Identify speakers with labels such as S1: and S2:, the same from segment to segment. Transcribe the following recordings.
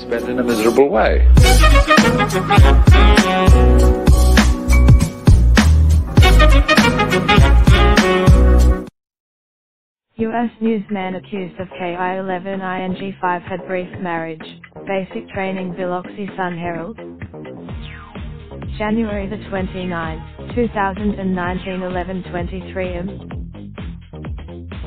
S1: spent in a miserable way.
S2: U.S. newsman accused of KI-11-ING-5 had brief marriage. Basic training Biloxi Sun Herald. January the 29th, 2019 11.23 am.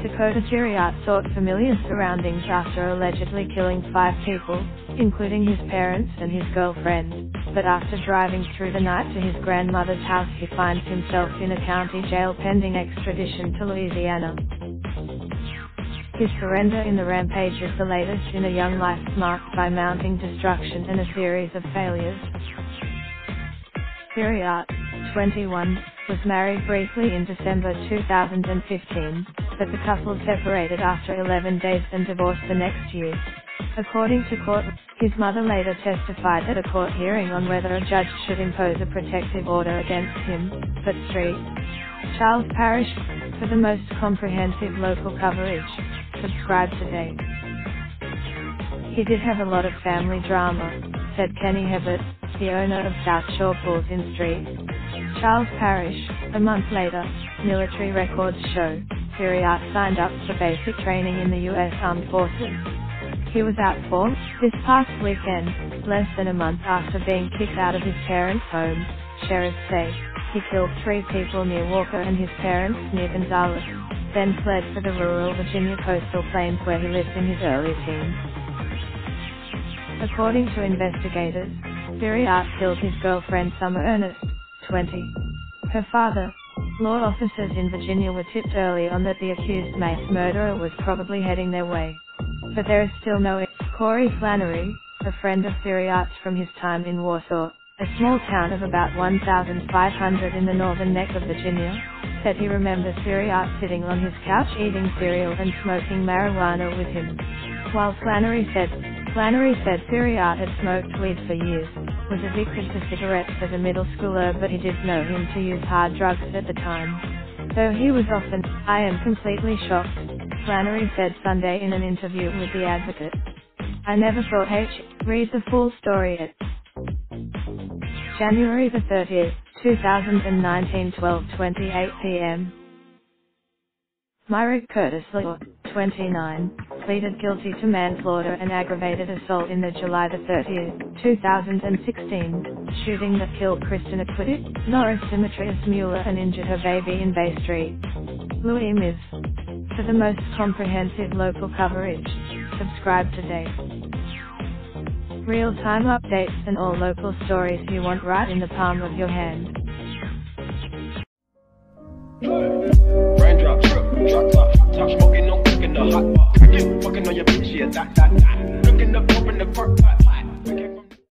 S2: Dakota Theriot sought familiar surroundings after allegedly killing five people, including his parents and his girlfriend, but after driving through the night to his grandmother's house he finds himself in a county jail pending extradition to Louisiana. His surrender in the rampage is the latest in a young life marked by mounting destruction and a series of failures. Theriot, 21, was married briefly in December 2015, but the couple separated after 11 days and divorced the next year. According to court, his mother later testified at a court hearing on whether a judge should impose a protective order against him, but Street. Charles Parish, for the most comprehensive local coverage, subscribe today. He did have a lot of family drama, said Kenny Hebert, the owner of South Shore Pools in Street. Charles Parish, a month later, military records show, Theriot signed up for basic training in the U.S. Armed Forces. He was out for, this past weekend, less than a month after being kicked out of his parents' home, sheriffs say. He killed three people near Walker and his parents near Gonzales, then fled for the rural Virginia coastal plains where he lived in his early teens. According to investigators, Theriot killed his girlfriend Summer Ernst, 20. Her father, Law officers in Virginia were tipped early on that the accused mass murderer was probably heading their way. But there is still no Corey Flannery, a friend of Theriot's from his time in Warsaw, a small town of about 1,500 in the northern neck of Virginia, said he remembers Theriot sitting on his couch eating cereal and smoking marijuana with him. While Flannery said, Flannery said Theriot had smoked weed for years, was addicted to cigarettes as a middle schooler but he did know him to use hard drugs at the time. Though he was often, I am completely shocked, Flannery said Sunday in an interview with The Advocate. I never thought H. Read the full story at January the 30th, 2019 12.28 p.m. Myrick Curtis Law, 29, pleaded guilty to manslaughter and aggravated assault in the July 30, 2016, shooting that killed Kristen acquitted, Norris Demetrius Mueller and injured her baby in Bay Street. Louis Miz. For the most comprehensive local coverage, subscribe today. Real-time updates and all local stories you want right in the palm of your hand.
S3: Raindrop, smoking, no cooking hot pot. Fucking on your bitch, yeah, that, that, that. Looking up, open the park.